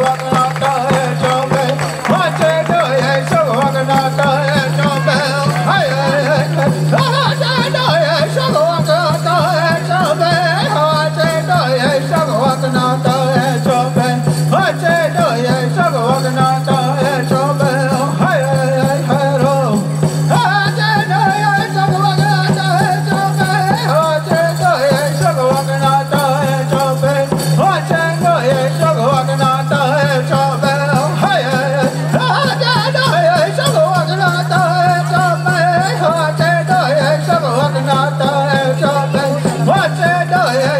rock, rock.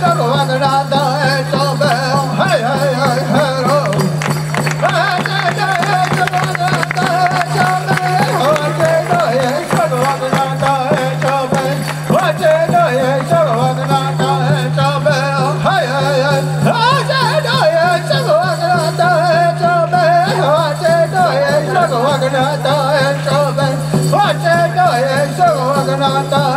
Sarwan Radha ਸਭ ਹਏ ਹਏ ਹਏ ਹਰੋ Nata